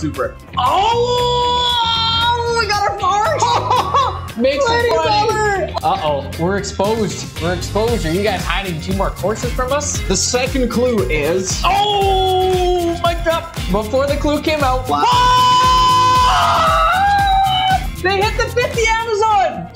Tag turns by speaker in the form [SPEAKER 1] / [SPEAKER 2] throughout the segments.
[SPEAKER 1] Super.
[SPEAKER 2] Oh, we got our forest. Makes it funny. Uh-oh, we're exposed. We're exposed. Are you guys hiding two more courses from us?
[SPEAKER 1] The second clue is.
[SPEAKER 2] Oh, my God. Before the clue came out.
[SPEAKER 1] Wow.
[SPEAKER 2] Ah! They hit the 50 Amazon.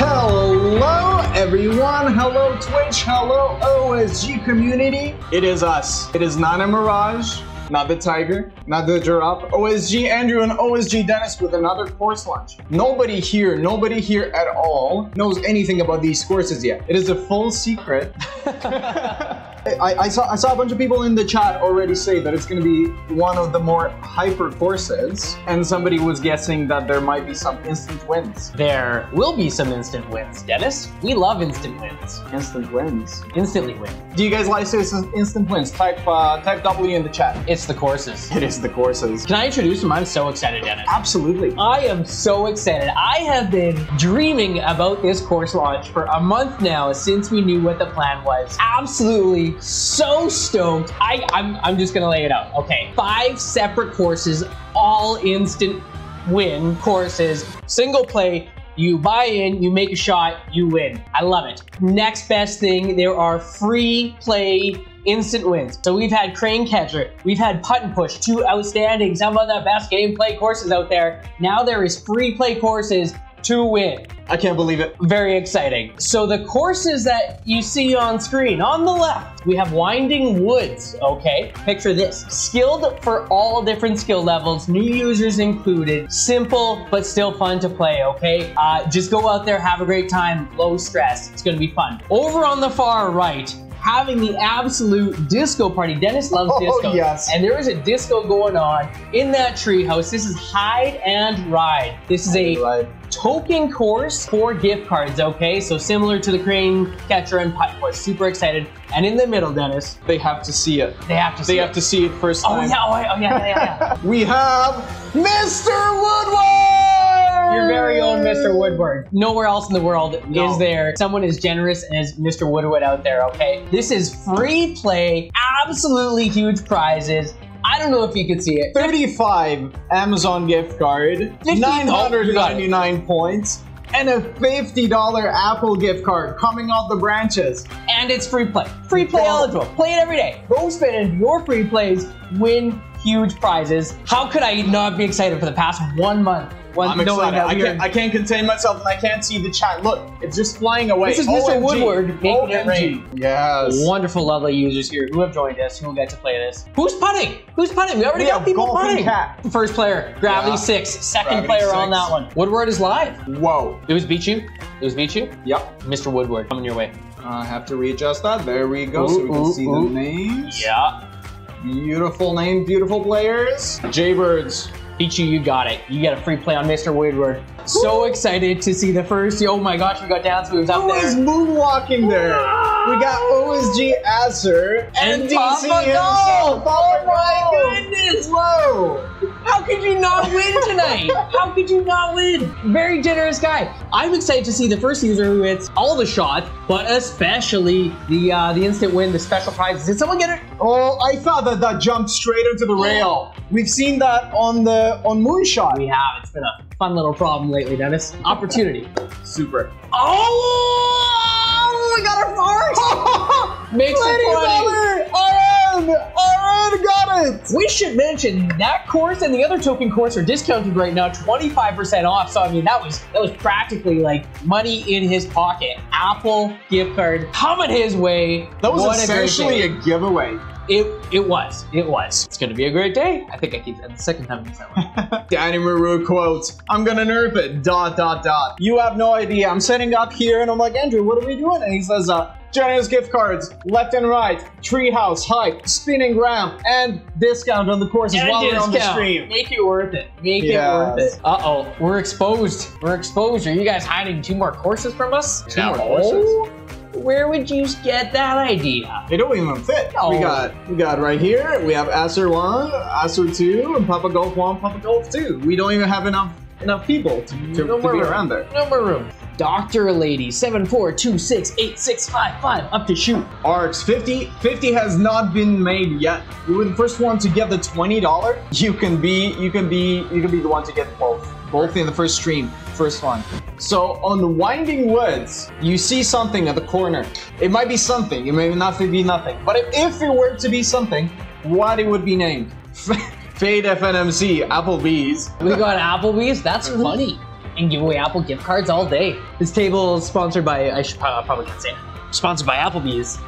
[SPEAKER 1] Hello, everyone. Hello, Twitch. Hello, OSG community. It is us. It is Nana Mirage, not the tiger, not the giraffe. OSG Andrew and OSG Denis with another course launch. Nobody here, nobody here at all knows anything about these courses yet. It is a full secret. I, I saw I saw a bunch of people in the chat already say that it's going to be one of the more hyper courses, and somebody was guessing that there might be some instant wins.
[SPEAKER 2] There will be some instant wins, Denis. We love instant wins.
[SPEAKER 1] Instant wins.
[SPEAKER 2] Instantly win.
[SPEAKER 1] Do you guys like to say instant wins? Type uh, type W in the chat.
[SPEAKER 2] It's the courses.
[SPEAKER 1] It is the courses.
[SPEAKER 2] Can I introduce them? I'm so excited, Denis.
[SPEAKER 1] Absolutely.
[SPEAKER 2] I am so excited. I have been dreaming about this course launch for a month now since we knew what the plan was. Absolutely so stoked. I, I'm, I'm just gonna lay it out. Okay, five separate courses, all instant win courses, single play, you buy in, you make a shot, you win. I love it. Next best thing, there are free play instant wins. So we've had Crane Catcher, we've had Putt and Push, two outstanding, some of the best gameplay courses out there. Now there is free play courses to win.
[SPEAKER 1] I can't believe it.
[SPEAKER 2] Very exciting. So the courses that you see on screen, on the left, we have Winding Woods, okay? Picture this. Skilled for all different skill levels, new users included, simple but still fun to play, okay? Uh, just go out there, have a great time, low stress. It's gonna be fun. Over on the far right, having the absolute disco party. Denis loves
[SPEAKER 1] Oh,
[SPEAKER 2] disco.
[SPEAKER 1] yes.
[SPEAKER 2] And there is a disco going on in that treehouse. This is Hide and Ride. This is a
[SPEAKER 1] Right.
[SPEAKER 2] Token course for gift cards, okay? So similar to the crane catcher and pipe push. Super excited. And in the middle, Denis,
[SPEAKER 1] They have to see it.
[SPEAKER 2] they have to see
[SPEAKER 1] They
[SPEAKER 2] it.
[SPEAKER 1] have to see it first
[SPEAKER 2] Oh
[SPEAKER 1] time.
[SPEAKER 2] yeah, oh yeah, oh yeah, yeah, yeah.
[SPEAKER 1] We have Mr. Woodward!
[SPEAKER 2] Your very own Mr. Woodward. Nowhere else in the world
[SPEAKER 1] No.
[SPEAKER 2] is there someone as generous as Mr. Woodward out there, okay? This is free play, absolutely huge prizes. I don't know if you can see it.
[SPEAKER 1] 35 Amazon gift card,
[SPEAKER 2] 50
[SPEAKER 1] 999 points, and a $50 Apple gift card coming off the branches.
[SPEAKER 2] and it's free play. Free play eligible. Play it every day. Go spend. Your free plays win huge prizes. How could I not be excited for the past one month? One,
[SPEAKER 1] I'm excited. I can't, I can't contain myself and I can't see the chat. Look, it's just flying away.
[SPEAKER 2] This is Mr.
[SPEAKER 1] OMG.
[SPEAKER 2] Woodward making it rain.
[SPEAKER 1] Yes.
[SPEAKER 2] wonderful, lovely users here who have joined us, who will get to play this. Who's putting? Who's putting? We already
[SPEAKER 1] We
[SPEAKER 2] got people putting.
[SPEAKER 1] Cat.
[SPEAKER 2] First player, Gravity
[SPEAKER 1] Yeah.
[SPEAKER 2] 6. Second
[SPEAKER 1] Gravity
[SPEAKER 2] player on that one. Woodward is live.
[SPEAKER 1] Whoa.
[SPEAKER 2] It was beat you. It was beat you.
[SPEAKER 1] Yep.
[SPEAKER 2] Mr. Woodward, coming your way.
[SPEAKER 1] I have to readjust that. There we go, so we
[SPEAKER 2] Ooh,
[SPEAKER 1] can
[SPEAKER 2] ooh,
[SPEAKER 1] see
[SPEAKER 2] ooh.
[SPEAKER 1] the names.
[SPEAKER 2] Yeah.
[SPEAKER 1] Beautiful name, beautiful players. Jaybirds.
[SPEAKER 2] Beat you, you got it. You get a free play on Mr. Woodward. So excited to see the first. Oh my gosh, we got dance moves up
[SPEAKER 1] Who is
[SPEAKER 2] there.
[SPEAKER 1] moonwalking there? We got OSG Azur
[SPEAKER 2] And
[SPEAKER 1] DC
[SPEAKER 2] Papa
[SPEAKER 1] himself.
[SPEAKER 2] Oh my goodness.
[SPEAKER 1] Whoa!
[SPEAKER 2] How could you not win tonight? How could you not win? Very generous guy. I'm excited to see the first user who hits all the shots, but especially the uh, the instant win, the special prizes. Did someone get it?
[SPEAKER 1] Oh, I thought that that jumped straight into the rail. We've seen that on the on Moonshot.
[SPEAKER 2] We have. It's been a fun little problem lately, Denis. Opportunity.
[SPEAKER 1] Super.
[SPEAKER 2] Oh, we got our forest. Makes it funny.
[SPEAKER 1] Aaron! Aaron got it!
[SPEAKER 2] We should mention that course and the other token course are discounted right now, 25% off. So I mean that was that was practically like money in his pocket. Apple gift card coming his way.
[SPEAKER 1] That was
[SPEAKER 2] What a
[SPEAKER 1] essentially
[SPEAKER 2] day.
[SPEAKER 1] a giveaway.
[SPEAKER 2] It it was. It was. It's gonna be a great day. I think I keep that the second time I that one.
[SPEAKER 1] Danny Maru quotes, I'm gonna nerf it, dot, dot, dot. You have no idea. I'm sitting up here and I'm like, Andrew, what are we doing? And he says, uh, generous gift cards, left and right, treehouse, hype, spinning ramp, and discount on the courses
[SPEAKER 2] And
[SPEAKER 1] while we're on the stream.
[SPEAKER 2] Make it worth it. Make
[SPEAKER 1] Yes.
[SPEAKER 2] it worth it. Uh oh, we're exposed. We're exposed. Are you guys hiding two more courses from us?
[SPEAKER 1] Two more courses?
[SPEAKER 2] Where would you get that idea?
[SPEAKER 1] They don't even fit.
[SPEAKER 2] No.
[SPEAKER 1] We got we got right here, we have Acer 1, Acer 2, and Papa Golf 1, Papa Golf 2. We don't even have enough enough people to, to,
[SPEAKER 2] No
[SPEAKER 1] to
[SPEAKER 2] more
[SPEAKER 1] be
[SPEAKER 2] room.
[SPEAKER 1] around there.
[SPEAKER 2] No more room. Doctor Lady, 74268655, up to shoot.
[SPEAKER 1] Arcs 50. 50 has not been made yet. You were the first one to get the $20. You can be you can be you can be the one to get both. Both in the first stream. First one. So on the Winding Woods, you see something at the corner. It might be something, it may not be nothing. But if, if it were to be something, what it would be named? Fade FNMC, Applebee's.
[SPEAKER 2] We got Applebee's. That's funny. And give away Apple gift cards all day. This table is sponsored by, I should probably, probably can't say it. Sponsored by Applebee's.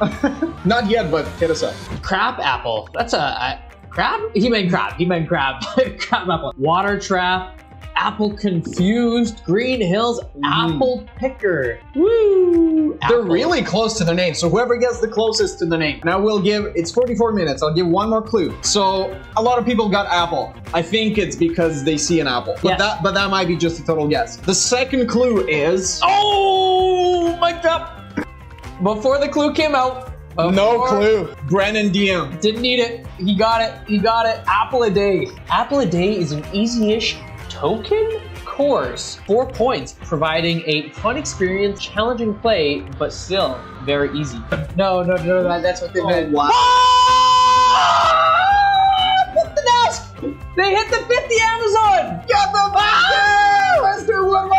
[SPEAKER 1] Not yet, but hit us up.
[SPEAKER 2] crab apple. That's a, a crab? He meant crab. He meant crab. crab apple. Water trap. Apple confused. Green Hills. Apple picker. Woo!
[SPEAKER 1] They're really close to the name, so whoever gets the closest to the name. Now we'll give, it's 44 minutes, I'll give one more clue. So a lot of people got apple. I think it's because they see an apple. But
[SPEAKER 2] Yes.
[SPEAKER 1] that but that might be just a total guess. The second clue is
[SPEAKER 2] Oh my god! Before the clue came out.
[SPEAKER 1] no clue. Brennan DM.
[SPEAKER 2] Didn't need it. He got it. He got it. Apple a day. Apple a day is an easy-ish token course. Four points, providing a fun experience, challenging play, but still very easy. No, no, no, that, that's what they meant.
[SPEAKER 1] wow.
[SPEAKER 2] Ah! Hit the desk! They hit the 50 Amazon!
[SPEAKER 1] Get the
[SPEAKER 2] Ah!
[SPEAKER 1] Mr. Woodland!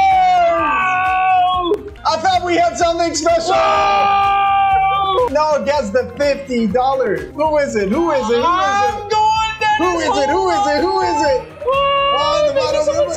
[SPEAKER 2] Oh!
[SPEAKER 1] I thought we had something special!
[SPEAKER 2] Oh!
[SPEAKER 1] No, guess the $50. Who is it? Who is it? Who is
[SPEAKER 2] I'm
[SPEAKER 1] it?
[SPEAKER 2] going
[SPEAKER 1] Who is it? Who is it? Who is it?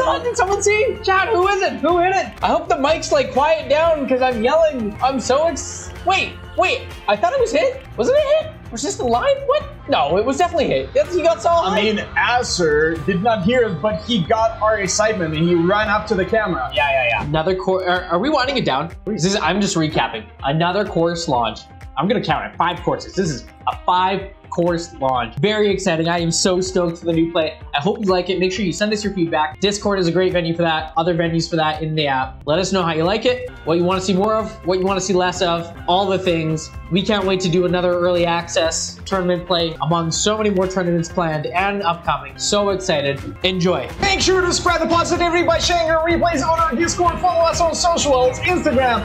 [SPEAKER 1] The
[SPEAKER 2] maybe
[SPEAKER 1] bottom
[SPEAKER 2] someone
[SPEAKER 1] of it.
[SPEAKER 2] saw it. Did someone see? Chat, who is it? Who hit it? I hope the mic's like quiet down because I'm yelling. I'm so ex. Wait, wait. I thought it was hit. Wasn't it hit? Was this the line? What? No, it was definitely hit. That's, he got so high.
[SPEAKER 1] I mean, Acer did not hear us, but he got our excitement and he ran up to the camera.
[SPEAKER 2] yeah, yeah, yeah. Another course. Er, are, are we winding it down? This is, I'm just recapping. Another course launch. I'm gonna count it. Five courses. This is a five course launch. Very exciting. I am so stoked for the new play. I hope you like it. Make sure you send us your feedback. Discord is a great venue for that. Other venues for that in the app. Let us know how you like it, what you want to see more of, what you want to see less of, all the things. We can't wait to do another early access tournament play among so many more tournaments planned and upcoming. So excited. Enjoy.
[SPEAKER 1] Make sure to spread the positivity by sharing our replays on our Discord. Follow us on socials, Instagram,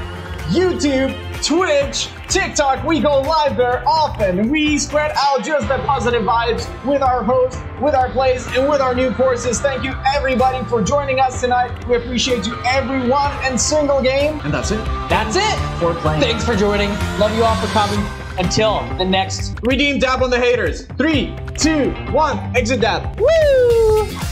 [SPEAKER 1] YouTube, Twitch, TikTok. We go live there often. We spread out just the positive vibes with our hosts, with our plays, and with our new courses. Thank you everybody for joining us tonight. We appreciate you every one and single game. And that's it
[SPEAKER 2] That's it.
[SPEAKER 1] for playing.
[SPEAKER 2] Thanks for joining. Love you all for coming. Until the next
[SPEAKER 1] Redeem dab on the haters. Three, two, one, exit dab.
[SPEAKER 2] Woo!